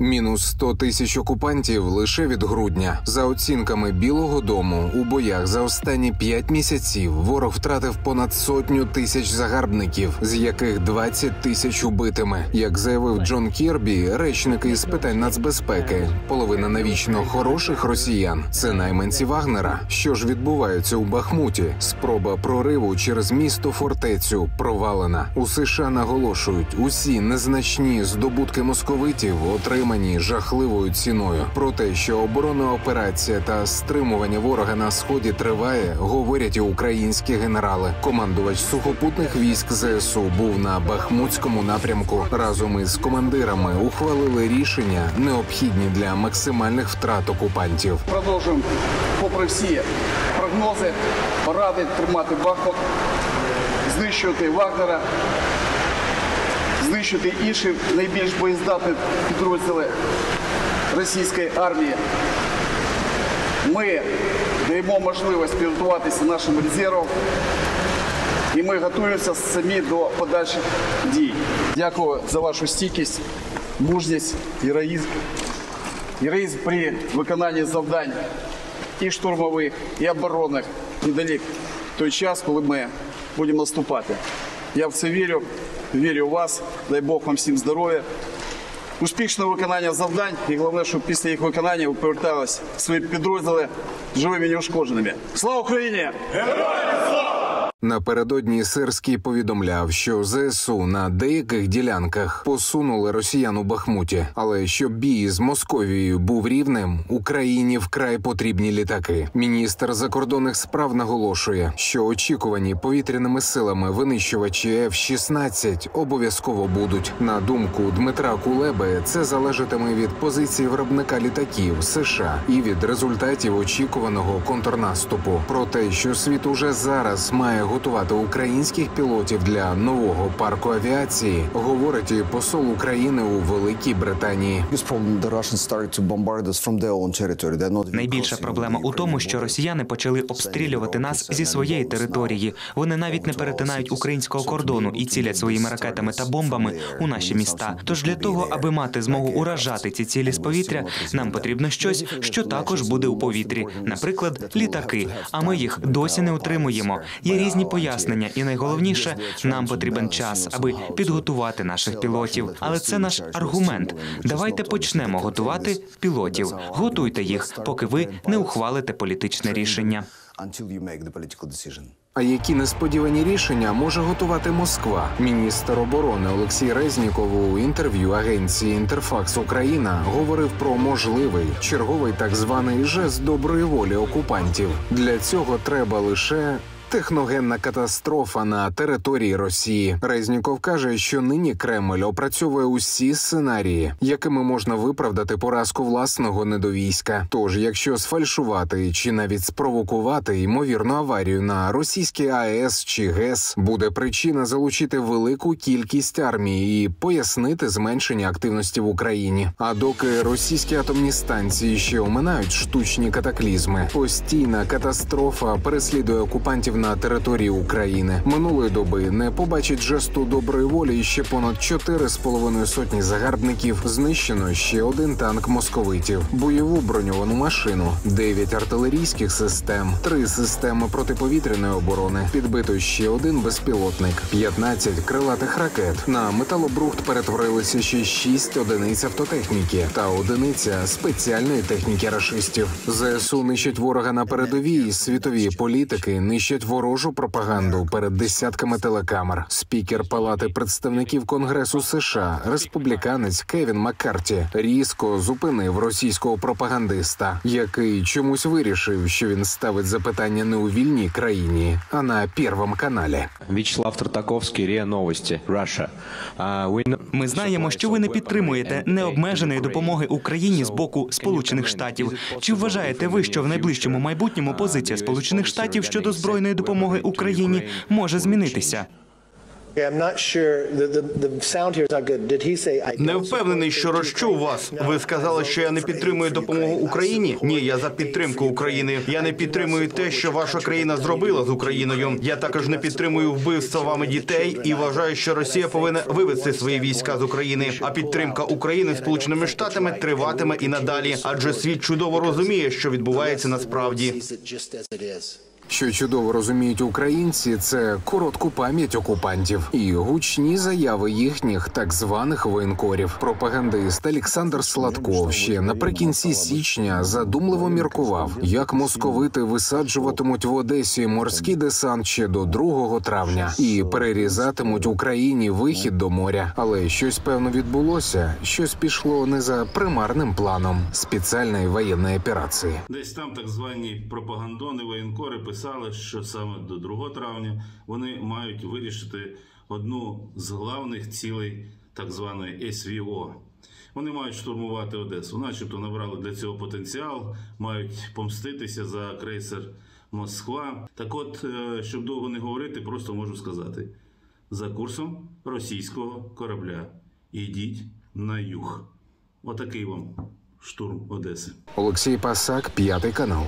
Мінус 100 тисяч окупантів лише від грудня. За оцінками Білого Дому у боях за останні 5 місяців ворог втратив понад сотню тисяч загарбників, з яких 20 тисяч убитими. Як заявив Джон Кірбі, речник із питань нацбезпеки, половина навічно хороших росіян це найманці Вагнера. Що ж відбувається у Бахмуті? Спроба прориву через місто фортецю провалена. У США наголошують, усі незначні здобутки московитів отримані жахливою ціною. Про те, що оборонна операція та стримування ворога на сході триває, говорять і українські генерали. Командувач сухопутних військ ЗСУ був на Бахмутському напрямку. Разом із командирами ухвалили рішення, необхідні для максимальних втрат окупантів. Продовжуємо, попри всі прогнози, поради тримати Бахмут, знищувати Вагнера, знищувати інші найбільш боєздатні підрозділи російської армії. Ми даємо можливість підготуватися нашим резервам, і ми готуємося самі до подальших дій. Дякую за вашу стійкість, мужність, героїзм. Героїзм при виконанні завдань і штурмових, і оборонних недалік той час, коли ми будемо наступати. Я в це вірю, вірю в вас. Дай Бог вам всім здоров'я, успішного виконання завдань і головне, щоб після їх виконання ви поверталися свої підрозділи живими і неушкодженими. Слава Україні! Напередодні Сирський повідомляв, що ЗСУ на деяких ділянках посунули росіян у Бахмуті, але щоб бій з Московією був рівним, Україні вкрай потрібні літаки. Міністр закордонних справ наголошує, що очікувані повітряними силами винищувачі F-16 обов'язково будуть. На думку Дмитра Кулеби, це залежатиме від позиції виробника літаків США і від результатів очікуваного контрнаступу. Про те, що світ уже зараз має готувати українських пілотів для нового парку авіації, говорить і посол України у Великій Британії. Найбільша проблема у тому, що росіяни почали обстрілювати нас зі своєї території. Вони навіть не перетинають українського кордону і цілять своїми ракетами та бомбами у наші міста. Тож для того, аби мати змогу уражати ці цілі з повітря, нам потрібно щось, що також буде у повітрі, наприклад, літаки. А ми їх досі не отримуємо. Є різні пояснення, і найголовніше, нам потрібен час, аби підготувати наших пілотів. Але це наш аргумент. Давайте почнемо готувати пілотів. Готуйте їх, поки ви не ухвалите політичне рішення. А які несподівані рішення може готувати Москва? Міністр оборони Олексій Резніков у інтерв'ю агенції Інтерфакс Україна говорив про можливий черговий так званий жест доброї волі окупантів. Для цього треба лише. Техногенна катастрофа на території Росії. Резніков каже, що нині Кремль опрацьовує усі сценарії, якими можна виправдати поразку власного недовійська. Тож, якщо сфальшувати чи навіть спровокувати ймовірну аварію на російській АЕС чи ГЕС, буде причина залучити велику кількість армії і пояснити зменшення активності в Україні. А доки російські атомні станції ще оминають штучні катаклізми, постійна катастрофа переслідує окупантів на території України. Минулої доби не побачить жесту доброї волі ще понад 4,5 сотні загарбників. Знищено ще один танк московитів, бойову броньовану машину, 9 артилерійських систем, 3 системи протиповітряної оборони. Підбито ще один безпілотник, 15 крилатих ракет. На металобрухт перетворилися ще 6 одиниць автотехніки та одиниця спеціальної техніки рашистів. ЗСУ нищать ворога на передовій. Світові політики нищать ворожу пропаганду перед десятками телекамер. Спікер Палати представників Конгресу США, республіканець Кевін Маккарті, різко зупинив російського пропагандиста, який чомусь вирішив, що він ставить запитання не у вільній країні, а на Первом каналі. Вячеслав Тартаковський, РІА Новості, know- Ми знаємо, що ви не підтримуєте необмеженої допомоги Україні з боку Сполучених Штатів. Чи вважаєте ви, що в найближчому майбутньому позиція Сполучених Штатів щодо збройної допомоги Україні може змінитися? Не впевнений, що розчув вас. Ви сказали, що я не підтримую допомогу Україні. Ні, я за підтримку України. Я не підтримую те, що ваша країна зробила з Україною. Я також не підтримую вбивства вами дітей і вважаю, що Росія повинна вивести свої війська з України. А підтримка України сполученими штатами триватиме і надалі, адже світ чудово розуміє, що відбувається насправді. Що чудово розуміють українці, це коротку пам'ять окупантів і гучні заяви їхніх так званих воєнкорів. Пропагандист Олександр Сладков ще наприкінці січня задумливо міркував, як московити висаджуватимуть в Одесі морський десант ще до 2 травня і перерізатимуть Україні вихід до моря. Але щось певно відбулося, щось пішло не за примарним планом спеціальної воєнної операції. Десь там так звані пропагандони, воєнкори писали, що саме до 2 травня вони мають вирішити одну з главних цілей так званої СВО. Вони мають штурмувати Одесу, начебто набрали для цього потенціал, мають помститися за крейсер Москва. Так от, е, щоб довго не говорити, просто можу сказати: за курсом російського корабля ідіть на юг. Отакий вам штурм Одеси. Олексій Пасак, п'ятий канал.